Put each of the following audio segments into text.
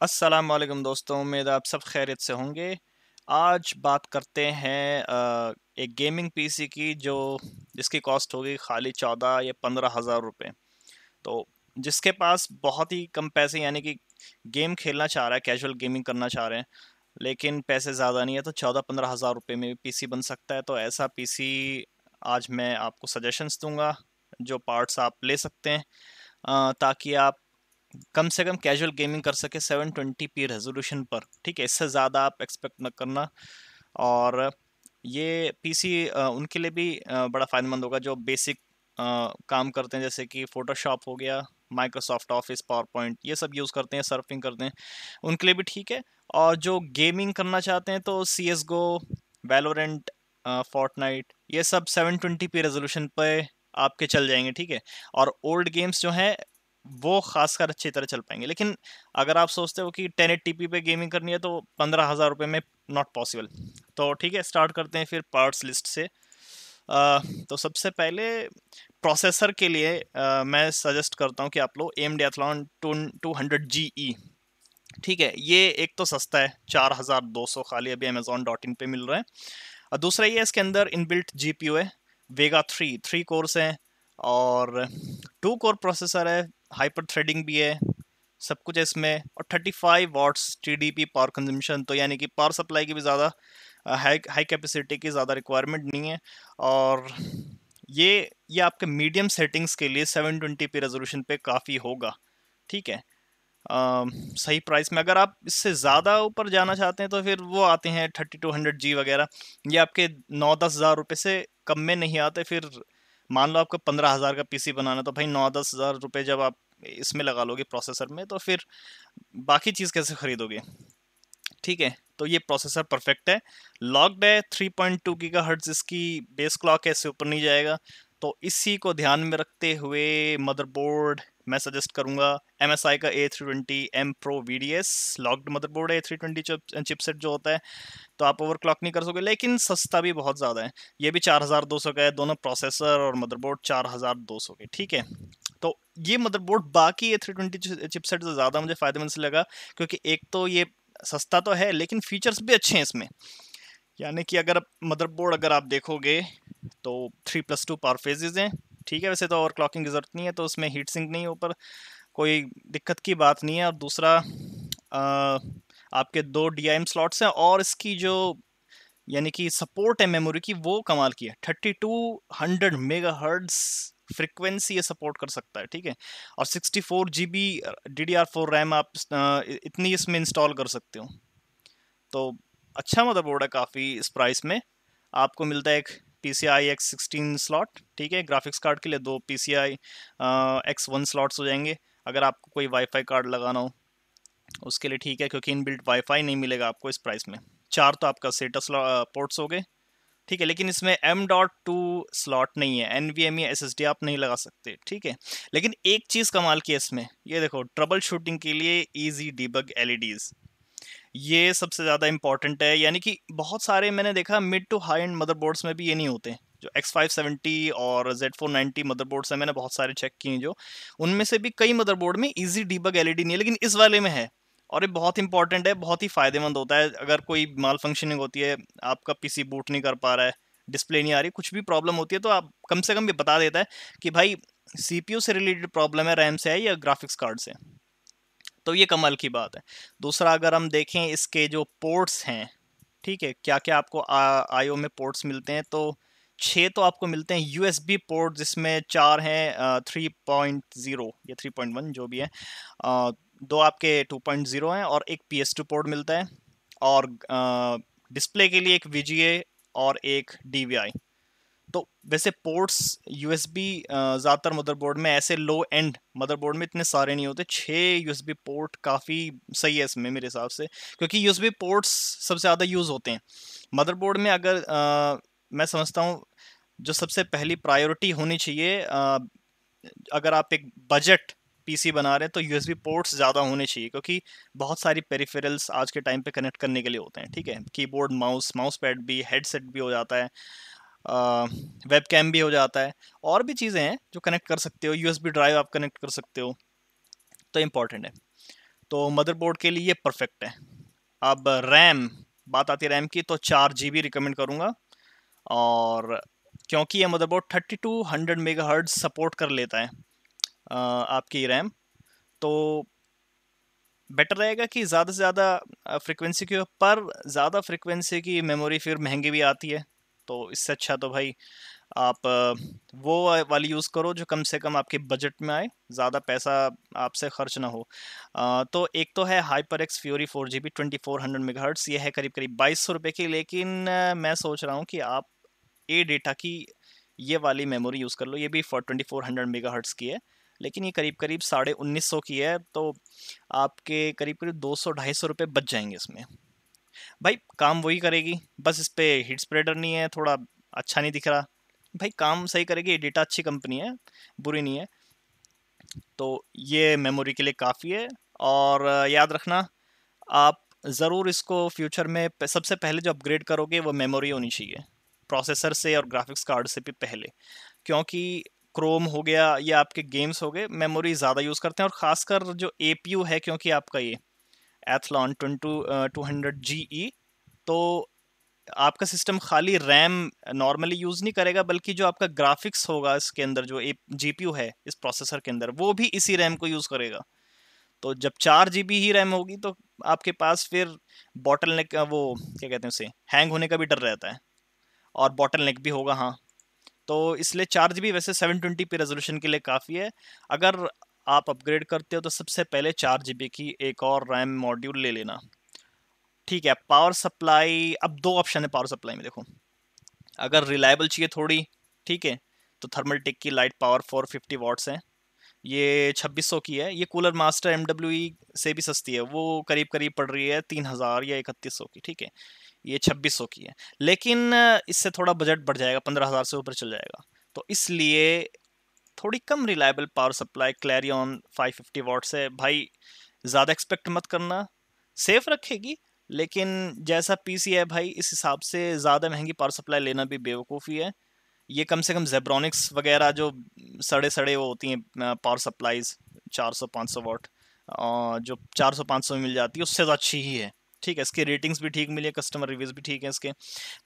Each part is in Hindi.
अस्सलाम वालेकुम दोस्तों, उम्मीद आप सब खैरियत से होंगे। आज बात करते हैं एक गेमिंग पीसी की जो जिसकी कॉस्ट होगी खाली चौदह या पंद्रह हज़ार रुपये तो जिसके पास बहुत ही कम पैसे, यानी कि गेम खेलना चाह रहा है कैजुअल गेमिंग करना चाह रहे हैं, लेकिन पैसे ज़्यादा नहीं है तो चौदह पंद्रह हज़ार रुपये में भी पीसी बन सकता है। तो ऐसा पीसी आज मैं आपको सजेशंस दूँगा, जो पार्ट्स आप ले सकते हैं ताकि आप कम से कम कैजुअल गेमिंग कर सके 720p रेजोल्यूशन पर, ठीक है? इससे ज़्यादा आप एक्सपेक्ट न करना। और ये पीसी उनके लिए भी बड़ा फ़ायदेमंद होगा जो बेसिक काम करते हैं, जैसे कि फ़ोटोशॉप हो गया माइक्रोसॉफ्ट ऑफ़िस पावर पॉइंट ये सब यूज़ करते हैं सर्फिंग करते हैं। उनके लिए भी ठीक है। और जो गेमिंग करना चाहते हैं तो C S go Valorant Fortnite ये सब 720p रेजोल्यूशन पे आपके चल जाएँगे, ठीक है? और ओल्ड गेम्स जो हैं वो खासकर अच्छी तरह चल पाएँगे। लेकिन अगर आप सोचते हो कि टेन एट टी पे गेमिंग करनी है तो पंद्रह हज़ार रुपये में नॉट पॉसिबल तो ठीक है स्टार्ट करते हैं फिर पार्ट्स लिस्ट से। आ, तो सबसे पहले प्रोसेसर के लिए आ, मैं सजेस्ट करता हूँ कि आप लोग M D Athlon two two hundred G E ठीक है ये एक तो सस्ता है चार हज़ार दो सौ खाली अभी अमेजोन डॉट इन पर मिल रहा है। और दूसरा ये इसके अंदर इनबिल्ट जी पी है वेगा थ्री थ्री कोर्स हैं और टू कोर प्रोसेसर है हाइपर थ्रेडिंग भी है सब कुछ है इसमें। और 35 five watts T power consumption तो यानी कि पावर सप्लाई की भी ज़्यादा हाई हाई कैपेसिटी की ज़्यादा रिक्वायरमेंट नहीं है। और ये ये आपके मीडियम सेटिंग्स के लिए 720p रेजोल्यूशन पे काफ़ी होगा ठीक है? आ, सही प्राइस में अगर आप इससे ज़्यादा ऊपर जाना चाहते हैं तो फिर वो आते हैं थर्टी टू हंड्रेड जी वगैरह। ये आपके नौ दस हज़ार रुपये से कम में नहीं आते फिर मान लो आपको पंद्रह हज़ार का पीसी बनाना तो भाई नौ दस हज़ार रुपये जब आप इसमें लगा लोगे प्रोसेसर में तो फिर बाकी चीज़ कैसे ख़रीदोगे? ठीक है तो ये प्रोसेसर परफेक्ट है। लॉकड है थ्री पॉइंट टू की हर्ट्ज इसकी बेस क्लॉक है इससे ऊपर नहीं जाएगा। तो इसी को ध्यान में रखते हुए मदरबोर्ड मैं सजेस्ट करूँगा एम एस आई का A three twenty M pro V D S locked motherboard है ए थ्री ट्वेंटी चिपसेट जो होता है तो आप ओवर क्लॉक नहीं कर सकोगे, लेकिन सस्ता भी बहुत ज़्यादा है। ये भी चार हज़ार दो सौ का है, दोनों प्रोसेसर और मदरबोर्ड चार हज़ार दो सौ के, ठीक है? तो ये मदरबोर्ड बाकी ए थ्री ट्वेंटी चिपसेट से ज़्यादा मुझे फ़ायदेमंद से लगा, क्योंकि एक तो ये सस्ता तो है, लेकिन फीचर्स भी अच्छे हैं इसमें। यानी कि अगर मदरबोर्ड अगर आप देखोगे तो three plus two power phases हैं ठीक है वैसे तो ओवर क्लॉकिंग की ज़रूरत नहीं है तो उसमें हीट सिंक नहीं ऊपर कोई दिक्कत की बात नहीं है। और दूसरा आ, आपके दो डी आई एम स्लॉट्स हैं और इसकी जो यानी कि सपोर्ट है मेमोरी की वो कमाल की है। Thirty two hundred megahertz frequency ये सपोर्ट कर सकता है ठीक है? और sixty four G B D D R four RAM आप इतनी इसमें इंस्टॉल कर सकते हो। तो अच्छा मदरबोर्ड है काफ़ी इस प्राइस में। आपको मिलता है एक P C I X sixteen slot ठीक है? ग्राफिक्स कार्ड के लिए दो P C I X one slots हो जाएँगे। अगर आपको कोई वाईफाई कार्ड लगाना हो, उसके लिए ठीक है, क्योंकि इन बिल्ट वाईफाई नहीं मिलेगा आपको इस प्राइस में। चार तो आपका सेटस पोर्ट्स हो गए, ठीक है? लेकिन इसमें एम डॉट टू स्लॉट नहीं है। एन वी एम या एस एस डी आप नहीं लगा सकते, ठीक है? लेकिन एक चीज़ कमाल की है इसमें। ये देखो ट्रबल शूटिंग के लिए ईजी डीबग एलईडीज़ ये सबसे ज़्यादा इंपॉर्टेंट है, यानी कि बहुत सारे मैंने देखा mid to high end motherboards में भी ये नहीं होते जो एक्स फाइव सेवेंटी और जेड फोर नाइन्टी मदरबोर्ड्स हैं, मैंने बहुत सारे चेक किए हैं जो। उनमें से भी कई मदरबोर्ड में इजी डीबग एलईडी नहीं है, लेकिन इस वाले में है। और ये बहुत इंपॉर्टेंट है, बहुत ही फ़ायदेमंद होता है। अगर कोई माल फंक्शनिंग होती है, आपका पीसी बूट नहीं कर पा रहा है डिस्प्ले नहीं आ रही, कुछ भी प्रॉब्लम होती है तो आप कम से कम ये बता देता है कि भाई सीपीयू से रिलेटेड प्रॉब्लम है रैम से है या ग्राफिक्स कार्ड से तो ये कमाल की बात है। दूसरा अगर हम देखें इसके जो पोर्ट्स हैं ठीक है क्या क्या आपको आईओ में पोर्ट्स मिलते हैं तो छः तो आपको मिलते हैं यूएसबी पोर्ट जिसमें चार हैं थ्री पॉइंट ज़ीरो या थ्री पॉइंट वन जो भी है आ, दो आपके टू पॉइंट ज़ीरो हैं और एक पी एस टू पोर्ट मिलता है और डिस्प्ले के लिए एक वी जी ए और एक डीवीआई तो वैसे पोर्ट्स यूएसबी ज़्यादातर मदरबोर्ड में ऐसे लो एंड मदरबोर्ड में इतने सारे नहीं होते। छः यूएसबी पोर्ट काफ़ी सही है इसमें मेरे हिसाब से क्योंकि यूएसबी पोर्ट्स सबसे ज़्यादा यूज़ होते हैं। मदरबोर्ड में अगर आ, मैं समझता हूँ जो सबसे पहली प्रायोरिटी होनी चाहिए आ, अगर आप एक बजट पीसी बना रहे हैं तो यूएसबी पोर्ट्स ज़्यादा होने चाहिए क्योंकि बहुत सारी पेरिफेरल्स आज के टाइम पे कनेक्ट करने के लिए होते हैं ठीक है? कीबोर्ड माउस माउस पैड भी हेडसेट भी हो जाता है। वेब कैम भी हो जाता है। और भी चीज़ें हैं जो कनेक्ट कर सकते हो यूएसबी ड्राइव आप कनेक्ट कर सकते हो तो इंपॉर्टेंट है। तो मदरबोर्ड के लिए परफेक्ट है। अब रैम बात आती है रैम की तो चार जी बी रिकमेंड करूँगा। और क्योंकि ये motherboard thirty two hundred mega hertz support कर लेता है आपकी रैम तो बेटर रहेगा कि ज़्यादा से ज़्यादा फ्रिक्वेंसी के पर ज़्यादा फ्रिक्वेंसी की मेमोरी फिर महँगी भी आती है। तो इससे अच्छा तो भाई आप वो वाली यूज़ करो जो कम से कम आपके बजट में आए, ज़्यादा पैसा आपसे खर्च ना हो। तो एक तो है Hyper X Fury four G B twenty four hundred mega ये है करीब करीब बाईस सौ रुपये की, लेकिन मैं सोच रहा हूँ कि आप ए डेटा की ये वाली मेमोरी यूज़ कर लो, ये भी for twenty four hundred mega hertz की है, लेकिन ये करीब करीब साढ़े उन्नीस सौ की है तो आपके करीब करीब दो सौ ढाई सौ रुपये बच जाएँगे इसमें। भाई काम वही करेगी, बस इस पर हीट स्प्रेडर नहीं है, थोड़ा अच्छा नहीं दिख रहा। भाई काम सही करेगी डेटा अच्छी कंपनी है, बुरी नहीं है। तो ये मेमोरी के लिए काफ़ी है और याद रखना, आप ज़रूर इसको फ्यूचर में सबसे पहले जो अपग्रेड करोगे वो मेमोरी होनी चाहिए प्रोसेसर से और ग्राफिक्स कार्ड से भी पहले। क्योंकि क्रोम हो गया या आपके गेम्स हो गए मेमोरी ज़्यादा यूज़ करते हैं और ख़ासकर जो एपीयू है, क्योंकि आपका ये Athlon two hundred G E तो आपका सिस्टम खाली रैम नॉर्मली यूज़ नहीं करेगा, बल्कि जो आपका ग्राफिक्स होगा इसके अंदर, जो ए जी पी यू है इस प्रोसेसर के अंदर, वो भी इसी रैम को यूज़ करेगा। तो जब चार जी बी ही रैम होगी तो आपके पास फिर बॉटल नेक वो क्या कहते हैं उसे हैंग होने का भी डर रहता है। और बॉटल नेक भी होगा हाँ। तो इसलिए चार जी बी वैसे सेवन ट्वेंटी पी रेजोल्यूशन के लिए काफ़ी है। अगर आप अपग्रेड करते हो तो सबसे पहले चार जीबी की एक और रैम मॉड्यूल ले लेना। ठीक है पावर सप्लाई अब दो ऑप्शन है पावर सप्लाई में, देखो। अगर रिलायबल चाहिए थोड़ी, ठीक है तो थर्मल टिक की light power four fifty watts है। ये छब्बीस सौ की है, ये कूलर मास्टर एमडब्ल्यूई से भी सस्ती है, वो करीब करीब पड़ रही है तीन हज़ार या इकतीस सौ की, ठीक है। ये छब्बीस सौ की है, लेकिन इससे थोड़ा बजट बढ़ जाएगा, पंद्रह हज़ार से ऊपर चल जाएगा। तो इसलिए थोड़ी कम reliable power supply Clarion 550 watts है। भाई, ज़्यादा एक्सपेक्ट मत करना। सेफ़ रखेगी, लेकिन जैसा पीसी है भाई, इस हिसाब से ज़्यादा महँगी पावर सप्लाई लेना भी बेवकूफ़ी है। ये कम से कम जेब्रॉनिक्स वगैरह जो सड़े सड़े वो होती हैं पावर सप्लाईज 400-500 वॉट जो 400-500 में मिल जाती है, उससे तो अच्छी ही है। ठीक है, इसकी रेटिंग्स भी ठीक मिली है कस्टमर रिव्यूज़ भी ठीक है इसके।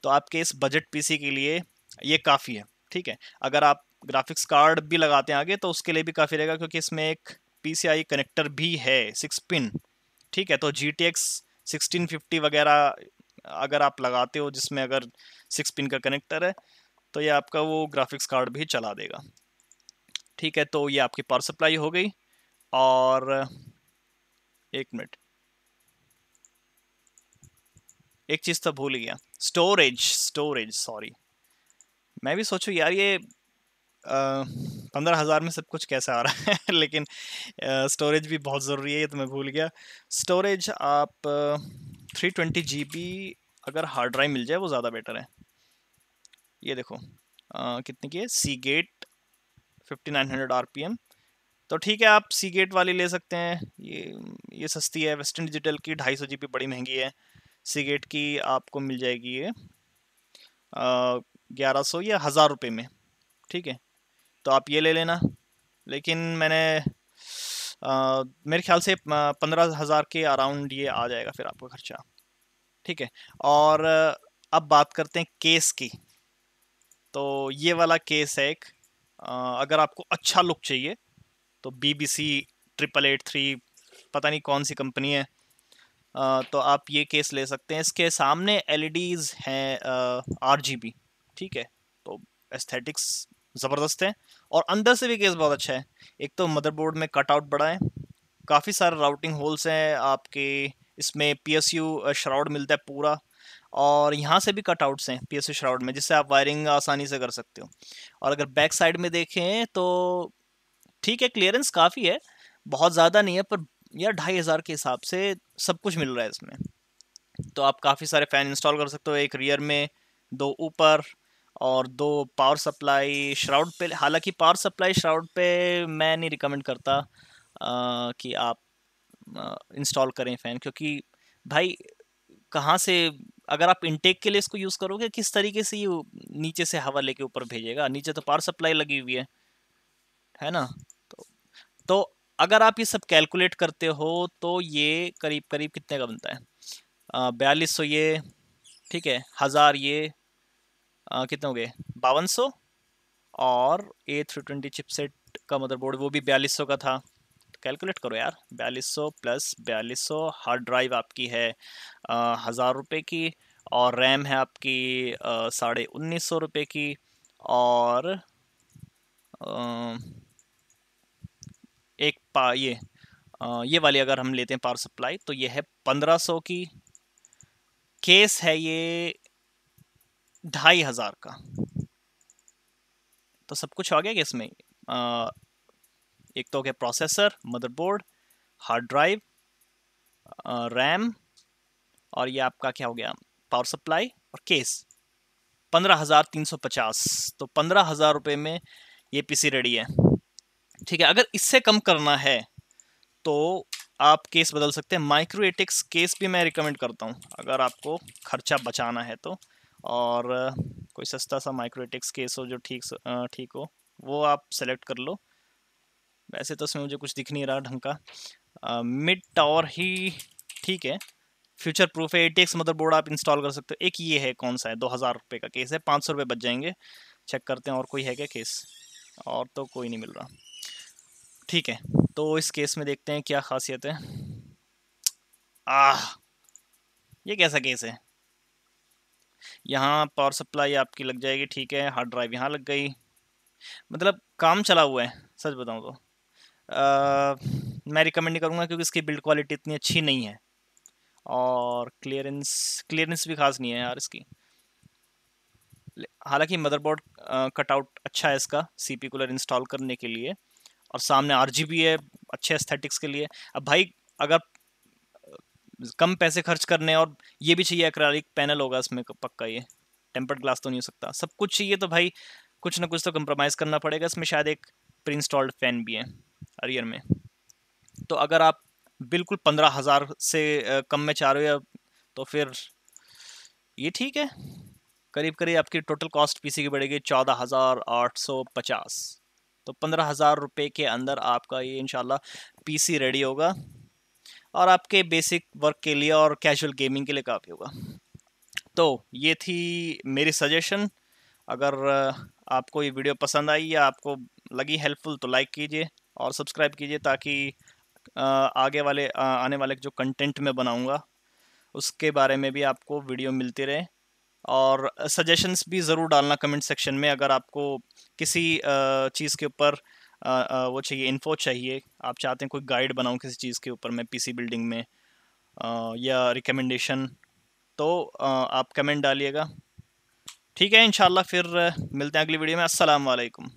तो आपके इस बजट पीसी के लिए ये काफ़ी है। ठीक है, अगर आप ग्राफिक्स कार्ड भी लगाते हैं आगे तो उसके लिए भी काफ़ी रहेगा क्योंकि इसमें एक पीसीआई कनेक्टर भी है सिक्स पिन ठीक है? तो जी टी एक्स वगैरह अगर आप लगाते हो जिसमें अगर सिक्स पिन का कनेक्टर है तो ये आपका वो ग्राफिक्स कार्ड भी चला देगा। ठीक है तो ये आपकी पावर सप्लाई हो गई और एक मिनट। एक चीज़ तो भूल गया। स्टोरेज स्टोरेज सॉरी मैं भी सोचूं, यार ये पंद्रह हज़ार में सब कुछ कैसे आ रहा है? लेकिन स्टोरेज भी बहुत ज़रूरी है ये तो मैं भूल गया। स्टोरेज आप थ्री ट्वेंटी जी बी अगर हार्ड ड्राइव मिल जाए वो ज़्यादा बेटर है। ये देखो आ, कितने की है? Seagate fifty nine hundred R P M तो ठीक है आप सी गेट वाली ले सकते हैं। ये ये सस्ती है वेस्टर्न डिजिटल की ढाई सौ जी बी बड़ी महँगी है। सी गेट की आपको मिल जाएगी ये ग्यारह सौ या हज़ार रुपये में। ठीक है? तो आप ये ले लेना। लेकिन मैंने आ, मेरे ख्याल से पंद्रह हज़ार के अराउंड ये आ जाएगा फिर आपका खर्चा। ठीक है? और अब बात करते हैं केस की। तो ये वाला केस है एक आ, अगर आपको अच्छा लुक चाहिए तो B B C triple eight three पता नहीं कौन सी कंपनी है। आ, तो आप ये केस ले सकते हैं। इसके सामने एल हैं आर ठीक है? तो एस्थेटिक्स ज़बरदस्त है। और अंदर से भी केस बहुत अच्छा है। एक तो मदरबोर्ड में कटआउट बड़ा है। काफ़ी सारे राउटिंग होल्स हैं आपके। इसमें पी एस यू श्राउड मिलता है पूरा। और यहाँ से भी कटआउट्स हैं पी एस यू श्राउड में, जिससे आप वायरिंग आसानी से कर सकते हो। और अगर बैक साइड में देखें तो ठीक है क्लियरेंस काफ़ी है। बहुत ज़्यादा नहीं है, पर या ढाई हज़ार के हिसाब से सब कुछ मिल रहा है इसमें। तो आप काफ़ी सारे फ़ैन इंस्टॉल कर सकते हो। एक रियर में, दो ऊपर और दो पावर सप्लाई श्राउड पे हालाँकि पावर सप्लाई श्राउड पे मैं नहीं रिकमेंड करता आ, कि आप इंस्टॉल करें फ़ैन क्योंकि भाई कहाँ से अगर आप इनटेक के लिए इसको यूज़ करोगे किस तरीके से ये नीचे से हवा लेके ऊपर भेजेगा? नीचे तो पावर सप्लाई लगी हुई है है ना? तो तो अगर आप ये सब कैलकुलेट करते हो तो ये करीब करीब कितने का बनता है? बयालीस सौ ये ठीक है हज़ार ये आ, कितने हो गए? बावन सौ और ए थ्री ट्वेंटी चिपसेट का मदरबोर्ड वो भी बयालीस सौ का था। कैलकुलेट करो यार बयालीस सौ प्लस बयालीस सौ हार्ड ड्राइव आपकी है हज़ार रुपये की और रैम है आपकी साढ़े उन्नीस सौ रुपये की और आ, एक पा ये आ, ये वाली अगर हम लेते हैं पावर सप्लाई तो ये है पंद्रह सौ की। केस है ये ढाई हज़ार का। तो सब कुछ आ गया कि इसमें? एक तो क्या processor motherboard hard drive RAM और ये आपका क्या हो गया? पावर सप्लाई और केस पंद्रह हज़ार तीन सौ पचास। तो पंद्रह हज़ार रुपये में ये पीसी रेडी है। ठीक है, अगर इससे कम करना है तो आप केस बदल सकते हैं। माइक्रोएटिक्स केस भी मैं रिकमेंड करता हूँ। अगर आपको खर्चा बचाना है तो। और कोई सस्ता सा माइक्रोएटिक्स केस हो जो ठीक ठीक हो, वो आप सेलेक्ट कर लो। वैसे तो उसमें मुझे कुछ दिख नहीं रहा ढंग का। मिड टावर ही ठीक है। फ्यूचर प्रूफ है एटी एक्स मदरबोर्ड आप इंस्टॉल कर सकते हो। एक ये है कौन सा है? दो हज़ार रुपये का केस है, पाँच सौ रुपये बच जाएँगे। चेक करते हैं और कोई है क्या केस और तो कोई नहीं मिल रहा। ठीक है तो इस केस में देखते हैं क्या खासियत है। आह! ये कैसा केस है? यहाँ पावर सप्लाई आपकी लग जाएगी ठीक है हार्ड ड्राइव यहाँ लग गई। मतलब काम चला हुआ है सच बताऊँ तो। आ, मैं रिकमेंड नहीं करूँगा क्योंकि इसकी बिल्ड क्वालिटी इतनी अच्छी नहीं है। और क्लियरेंस क्लियरेंस भी खास नहीं है यार इसकी। हालाँकि मदरबोर्ड कटआउट अच्छा है इसका सी पी कूलर इंस्टॉल करने के लिए। और सामने आर है अच्छे एस्थेटिक्स के लिए। अब भाई अगर कम पैसे खर्च करने और ये भी चाहिए एक्रालिक पैनल होगा इसमें पक्का ये। टेम्पर्ड ग्लास तो नहीं हो सकता। सब कुछ चाहिए तो भाई कुछ ना कुछ तो कंप्रोमाइज़ करना पड़ेगा। इसमें शायद एक प्री इंस्टॉल्ड फ़ैन भी है अरियर में। तो अगर आप बिल्कुल पंद्रह हज़ार से कम में चाह रहे हो तो फिर ये ठीक है। करीब करीब आपकी टोटल कॉस्ट पीसी की बढ़ेगी चौदह हज़ार आठ सौ पचास। तो पंद्रह हज़ार रुपये के अंदर आपका ये इनशाला पीसी रेडी होगा। और आपके बेसिक वर्क के लिए और कैजुअल गेमिंग के लिए काफ़ी होगा। तो ये थी मेरी सजेशन अगर आपको ये वीडियो पसंद आई या आपको लगी हेल्पफुल तो लाइक कीजिए और सब्सक्राइब कीजिए ताकि आगे वाले आने वाले जो कंटेंट मैं बनाऊँगा, उसके बारे में भी आपको वीडियो मिलती रहे। और सजेशंस भी ज़रूर डालना कमेंट सेक्शन में अगर आपको किसी चीज़ के ऊपर वो चाहिए इन्फो चाहिए। आप चाहते हैं कोई गाइड बनाऊँ किसी चीज़ के ऊपर मैं पीसी बिल्डिंग में या रिकमेंडेशन तो आप कमेंट डालिएगा। ठीक है इन फिर मिलते हैं अगली वीडियो में। अस्सलाम वालेकुम